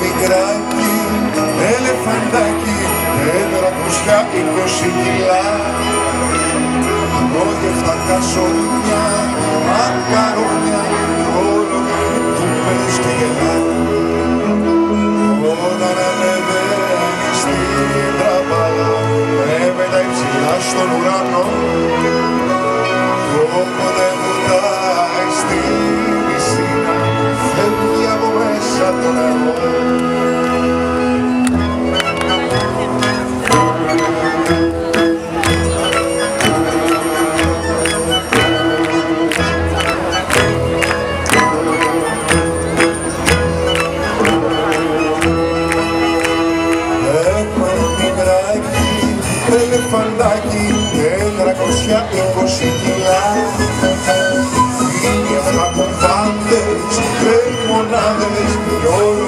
μικράκι, ελεφαντάκι, τετρακόσια είκοσι κιλά. Απόγευτα κασόνια, μακαρόνια, όλο που πες και γελάς. Όταν ανεβαίνεις στην τραπάλα, με τα υψηλά στον ουρανό, ελεφαντάκι, τετρακόσια είκοσι κιλά. Είναι αυτά κομφάντες, τρέχει μονάδες, κι όλο